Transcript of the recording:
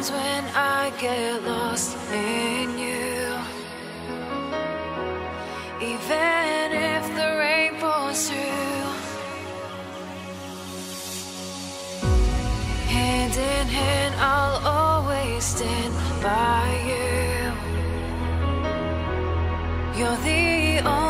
times when I get lost in you. Even if the rain pours through, hand in hand, I'll always stand by you. You're the only